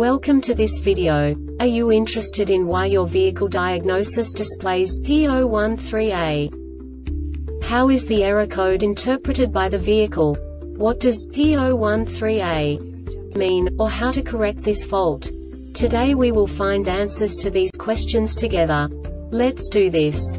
Welcome to this video. Are you interested in why your vehicle diagnosis displays P013A? How is the error code interpreted by the vehicle? What does P013A mean, or how to correct this fault? Today we will find answers to these questions together. Let's do this.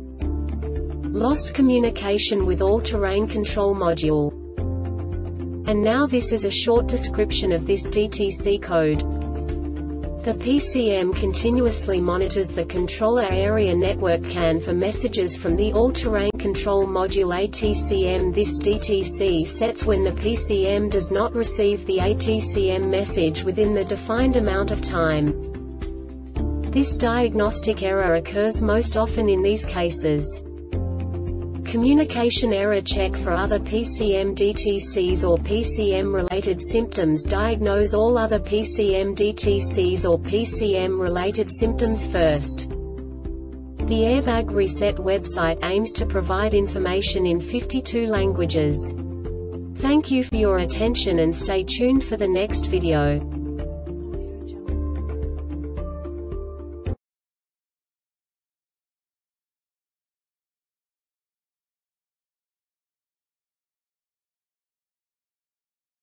Lost communication with all-terrain control module. And now this is a short description of this DTC code. The PCM continuously monitors the controller area network CAN for messages from the all-terrain control module ATCM. This DTC sets when the PCM does not receive the ATCM message within the defined amount of time. This diagnostic error occurs most often in these cases. Communication error check for other PCM DTCs or PCM-related symptoms Diagnose all other PCM DTCs or PCM-related symptoms first. The Airbag Reset website aims to provide information in 52 languages. Thank you for your attention and stay tuned for the next video.